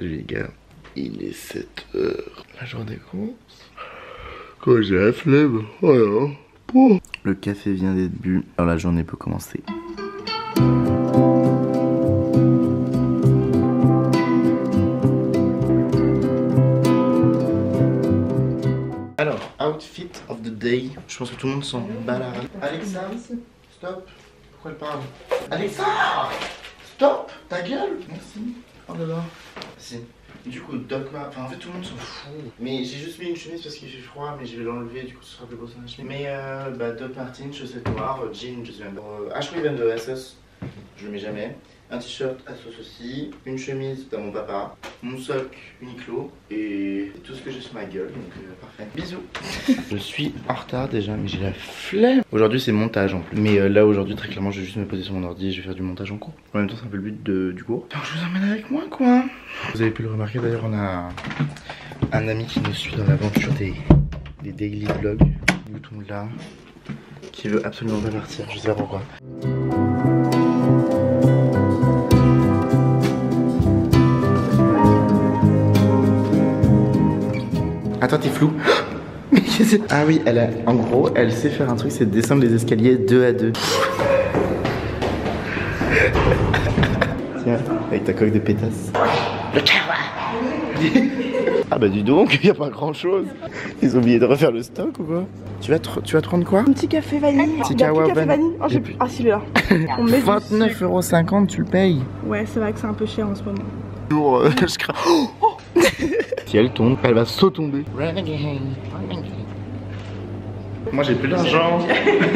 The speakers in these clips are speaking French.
Les gars, il est 7h. La journée commence. Quand j'ai la flemme, voilà. Bon. Le café vient d'être bu, alors la journée peut commencer. Alors, outfit of the day. Je pense que tout le monde s'en bat la. Alexa, stop. Pourquoi elle parle? Alexa Stop Ta gueule Merci. Oh là là. Si. Du coup, Doc Ma... Enfin, en fait, tout le monde s'en fout. Mais j'ai juste mis une chemise parce qu'il fait froid, mais je vais l'enlever, du coup, ce sera plus beau sans la chemise. Mais, euh, bah, Doc Martin, chaussettes noires, jean, je sais même. Euh, Ashway Van de Assos, je le mets jamais. Un t-shirt Assos aussi, une chemise dans mon papa, mon soc Uniqlo et tout ce que j'ai sur ma gueule, donc euh, parfait. Bisous Je suis en retard déjà, mais j'ai la flemme Aujourd'hui c'est montage en plus, mais euh, là aujourd'hui très clairement je vais juste me poser sur mon ordi et je vais faire du montage en cours. En même temps c'est un peu le but du cours. Donc je vous emmène avec moi quoi Vous avez pu le remarquer d'ailleurs on a un ami qui nous suit dans l'aventure des, des daily vlogs, Bouton là, qui veut absolument pas partir, je sais pas pourquoi. Attends, t'es flou. Mais qu'est-ce que c'est Ah oui, elle a, en gros, elle sait faire un truc, c'est descendre les escaliers deux à deux. Tiens, avec ta coque de pétasse. Le Ah bah dis donc, y a pas grand chose. Ils ont oublié de refaire le stock ou quoi? Tu vas, te, tu vas te rendre quoi? Un petit café vanille. Petit Il kawa café vanille. Oh, plus. Ah, si, il est là. On met du 29,50€ tu le payes. Ouais, c'est vrai que c'est un peu cher en ce moment. Toujours, euh, je crains. Oh si elle tombe, elle va sautomber. Moi j'ai plus d'argent.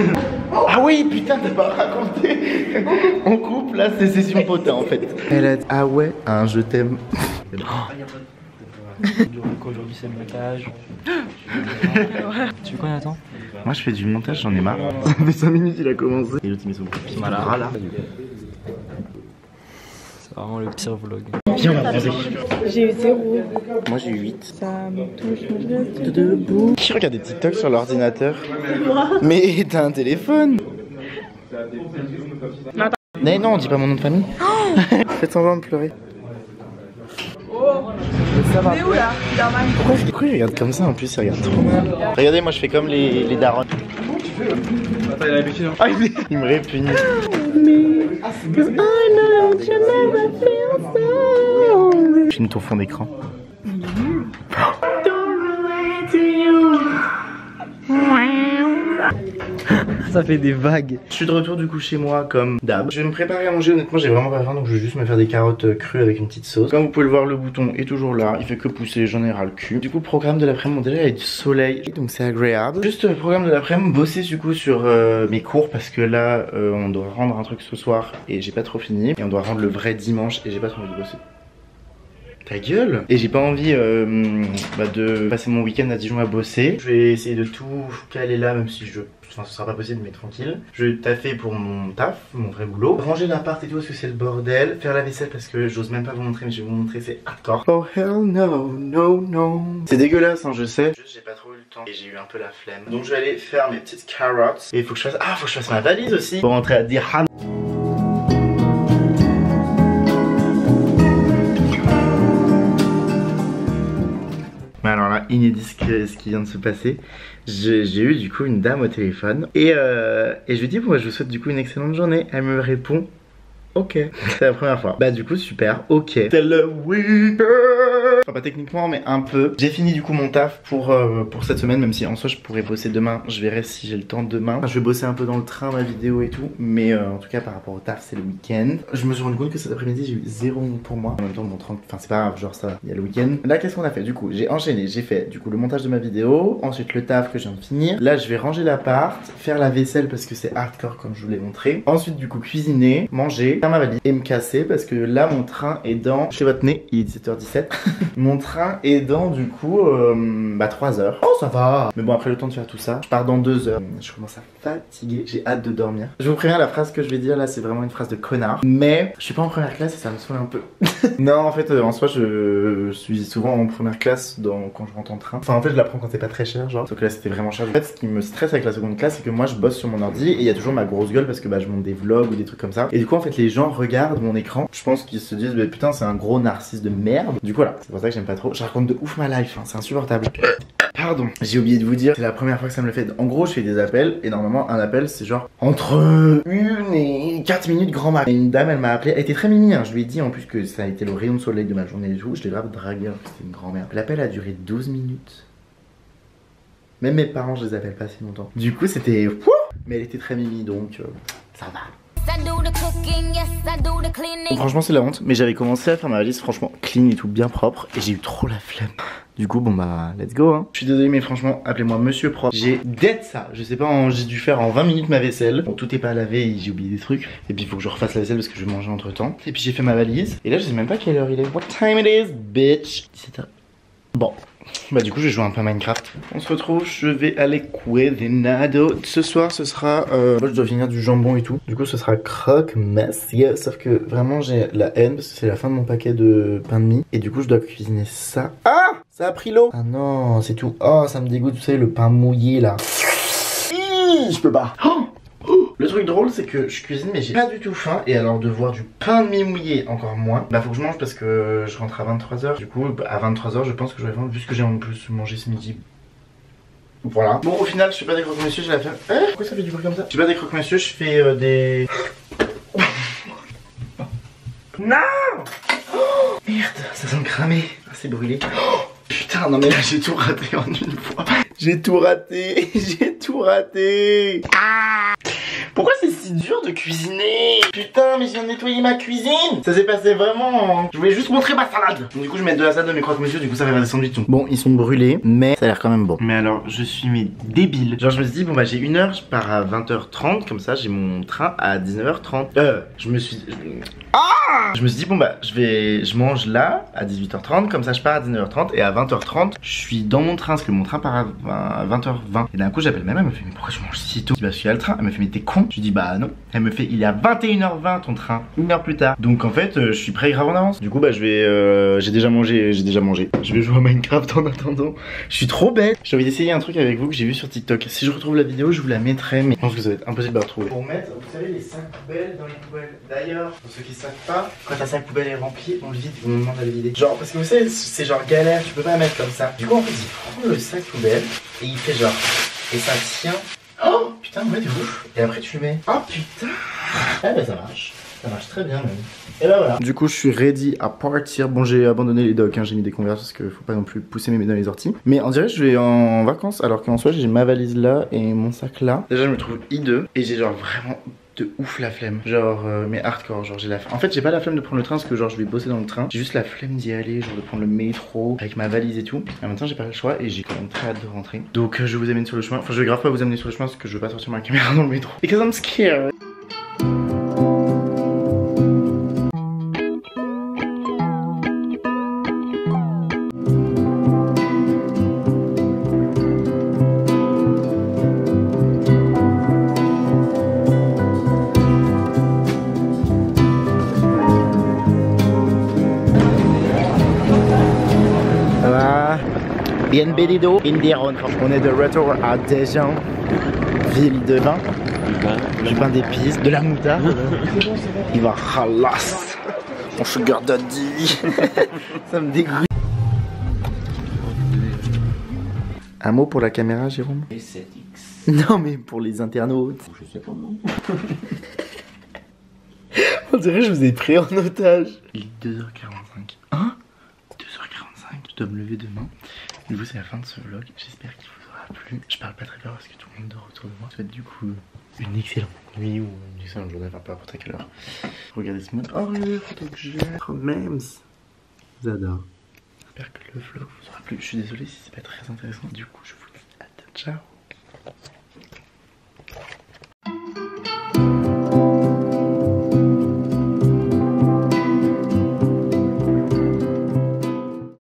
ah oui, putain, t'as pas raconté. On coupe là, c'est session potin en fait. Elle a dit, ah ouais, un je t'aime. Aujourd'hui c'est le montage. tu veux quoi Nathan? Moi je fais du montage, j'en ai marre. Ça fait 5 minutes il a commencé. Et l'autre il met son pied. Voilà. là. C'est vraiment le pire vlog. Viens, on va bronzer. J'ai eu zéro. Moi j'ai eu 8. Ça me touche debout. Qui regarde des TikTok sur l'ordinateur Mais t'as un téléphone Mais non, dis pas mon nom de famille. Faites semblant de pleurer. Ça va. où là? Pourquoi, pourquoi il regarde comme ça en plus Il regarde trop mal. Regardez, moi je fais comme les, les darons. Attends, il a l'habitude. Ah, il, il me répugne. Filme ton fond d'écran. Ça fait des vagues. Je suis de retour du coup chez moi comme d'hab. Je vais me préparer à manger, honnêtement j'ai vraiment pas faim donc je vais juste me faire des carottes euh, crues avec une petite sauce. Comme vous pouvez le voir le bouton est toujours là, il fait que pousser, j'en ai ras le cul. Du coup programme de l'après-midi, déjà il y a du soleil donc c'est agréable. Juste euh, programme de l'après-midi, bosser du coup sur euh, mes cours parce que là euh, on doit rendre un truc ce soir et j'ai pas trop fini. Et on doit rendre le vrai dimanche et j'ai pas trop envie de bosser. Ta gueule Et j'ai pas envie euh, bah, de passer mon week-end à Dijon à bosser. Je vais essayer de tout caler là, même si je... Enfin, ce sera pas possible, mais tranquille. Je vais taffer pour mon taf, mon vrai boulot. Ranger l'appart et tout, parce que c'est le bordel. Faire la vaisselle, parce que j'ose même pas vous montrer, mais je vais vous montrer, c'est hardcore. Oh hell no, no, no. C'est dégueulasse, hein, je sais. Juste, j'ai pas trop eu le temps et j'ai eu un peu la flemme. Donc, je vais aller faire mes petites carottes. Et il faut que je fasse... Ah, faut que je fasse ma valise aussi. Pour rentrer à Dirham. Ce, qui vient de se passer. J'ai eu du coup une dame au téléphone et, euh, et je lui dis bon, je vous souhaite du coup une excellente journée. Elle me répond ok. C'est la première fois. Bah du coup super, ok. Week-end. Enfin pas techniquement mais un peu. J'ai fini du coup mon taf pour, euh, pour cette semaine même si en soi je pourrais bosser demain. Je verrai si j'ai le temps demain. Je vais bosser un peu dans le train, ma vidéo et tout. Mais euh, en tout cas par rapport au taf c'est le week-end. Je me suis rendu compte que cet après-midi j'ai eu zéro minute pour moi. En même temps mon 30... Enfin c'est pas grave, genre ça. Il y a le week-end. Là qu'est-ce qu'on a fait? Du coup j'ai enchaîné. J'ai fait du coup le montage de ma vidéo. Ensuite le taf que je viens de finir. Là je vais ranger l'appart. Faire la vaisselle parce que c'est hardcore comme je vous l'ai montré. Ensuite du coup cuisiner, manger, faire ma valise et me casser parce que là mon train est dans chez votre nez. Il est 17h17. Mon train est dans du coup euh, bah 3 heures. Oh ça va Mais bon après le temps de faire tout ça, je pars dans 2 heures. Je commence à fatiguer, j'ai hâte de dormir. Je vous préviens la phrase que je vais dire là c'est vraiment une phrase de connard. Mais je suis pas en première classe et ça me saoule un peu. non en fait euh, en soi je suis souvent en première classe dans, quand je rentre en train. Enfin en fait je la prends quand c'est pas très cher genre. Sauf que là c'était vraiment cher. En fait ce qui me stresse avec la seconde classe c'est que moi je bosse sur mon ordi et il y a toujours ma grosse gueule parce que bah je monte des vlogs ou des trucs comme ça. Et du coup en fait les gens regardent mon écran. Je pense qu'ils se disent bah putain c'est un gros narcisse de merde. Du coup voilà, c'est ça que j'aime pas trop. Je raconte de ouf ma life, hein, c'est insupportable. Pardon, j'ai oublié de vous dire, c'est la première fois que ça me le fait. En gros, je fais des appels et normalement, un appel c'est genre entre une et 4 minutes grand max. Et une dame, elle m'a appelé, elle était très mimi, hein. je lui ai dit en plus que ça a été le rayon de soleil de ma journée et tout. Je l'ai grave dragué, hein, c'était une grand-mère. L'appel a duré 12 minutes. Même mes parents, je les appelle pas si longtemps. Du coup, c'était. Mais elle était très mimi donc euh, ça va. Franchement, c'est la honte, mais j'avais commencé à faire ma valise, franchement, clean et tout, bien propre, et j'ai eu trop la flemme. Du coup, bon bah, let's go, hein. Je suis désolé, mais franchement, appelez-moi Monsieur Propre. J'ai dead ça. Je sais pas, j'ai dû faire en 20 minutes ma vaisselle. Bon, tout est pas lavé et j'ai oublié des trucs. Et puis, il faut que je refasse la vaisselle parce que je vais manger entre temps. Et puis, j'ai fait ma valise. Et là, je sais même pas quelle heure il est. What time it is, bitch? 17h. Bah du coup je vais jouer un peu à Minecraft. On se retrouve, je vais aller cuisinado. Ce soir ce sera... Euh... Moi je dois finir du jambon et tout. Du coup ce sera croque monsieur. Sauf que vraiment j'ai la haine parce que c'est la fin de mon paquet de pain de mie. Et du coup je dois cuisiner ça. Ah Ça a pris l'eau Ah non c'est tout. Oh ça me dégoûte, vous savez le pain mouillé là. Je peux pas. Oh Le truc drôle c'est que je cuisine mais j'ai pas du tout faim. Et alors de voir du pain de mie mouillé encore moins. Bah faut que je mange parce que je rentre à 23h du coup à 23h je pense que je vais faim vu ce que j'ai en plus mangé ce midi. Voilà. Bon au final je fais pas des croque-monsieur j'ai la flemme Eh pourquoi ça fait du bruit comme ça? Je fais pas des croque-monsieur je fais euh, des non! Oh, merde ça sent cramé. Ah, c'est brûlé. Oh, Putain, non mais là j'ai tout raté en une fois. J'ai tout raté, j'ai tout raté. Ah Pourquoi c'est si dur de cuisiner Putain, mais je viens de nettoyer ma cuisine. Ça s'est passé vraiment. Je voulais juste montrer ma salade. Du coup, je mets de la salade de mes croque-monsieur, du coup, ça va faire des sandwichs. Bon, ils sont brûlés, mais ça a l'air quand même bon. Mais alors, je suis mais débile. Genre, je me suis dit, bon bah j'ai une heure, je pars à 20h30, comme ça, j'ai mon train à 19h30. Euh, je me suis. Ah Je me suis dit, bon bah, je vais. Je mange là, à 18h30, comme ça, je pars à 19h30, et à 20h30, je suis dans mon train, parce que mon train part à 20h20. Et d'un coup, j'appelle ma mère, elle me fait, mais pourquoi je mange si tôt? Bah, parce qu'il y a le train. Elle me fait, mais t'es con Je lui dis, bah non. Elle me fait, il est à 21h20 ton train, une heure plus tard. Donc en fait, euh, je suis prêt grave en avance. Du coup, bah, je vais. euh, j'ai déjà mangé, j'ai déjà mangé. Je vais jouer à Minecraft en attendant. Je suis trop bête. J'ai envie d'essayer un truc avec vous que j'ai vu sur TikTok. Si je retrouve la vidéo, je vous la mettrai, mais je pense que ça va être impossible à retrouver. Pour mettre, vous savez, les sacs poubelles dans les poubelles. D'ailleurs, pour ceux qui savent pas, quand ta sac poubelle est rempli, on le vide, on demande à le vider. Genre, parce que vous savez, c'est genre galère, tu peux pas mettre comme ça. Du coup, en fait, il prend le sac poubelle et il fait genre. Et ça tient. Putain, ouais, de ouf. Et après, tu le mets. Oh putain. Ah bah, ça marche. Ça marche très bien, même. Et bah voilà. Du coup, je suis ready à partir. Bon, j'ai abandonné les docks, hein, j'ai mis des converses parce qu'il faut pas non plus pousser mes mains dans les orties. Mais on dirait que je vais en vacances alors qu'en soi, j'ai ma valise là et mon sac là. Déjà, je me trouve hideux et j'ai genre vraiment ouf la flemme. Genre, euh, mais hardcore, genre j'ai la flemme. En fait, j'ai pas la flemme de prendre le train parce que genre je vais bosser dans le train. J'ai juste la flemme d'y aller, genre de prendre le métro avec ma valise et tout. En même temps, j'ai pas le choix et j'ai quand même très hâte de rentrer. Donc, euh, je vous amène sur le chemin. Enfin, je vais grave pas vous amener sur le chemin parce que je veux pas sortir ma caméra dans le métro. Because I'm scared. Bienvenido in. On est de retour à Dijon, ville de vin, du pain d'épices, de la moutarde. Il va halas. Mon sugar daddy. Ça me dégoûte. Un mot pour la caméra, Jérôme? Non, mais pour les internautes. Je sais pas, non. On dirait que je vous ai pris en otage. Il est 2h45. Hein? 2h45, je dois me lever demain. Du coup, c'est la fin de ce vlog. J'espère qu'il vous aura plu. Je parle pas très fort parce que tout le monde dort autour de moi. Va être du coup une excellente nuit ou une excellente journée, enfin peu importe à quelle heure. Regardez ce mode. Oh, les photos que j'ai. Memes. J'adore. J'espère que le vlog vous aura plu. Je suis désolé si c'est pas très intéressant. Du coup, je vous dis à ciao.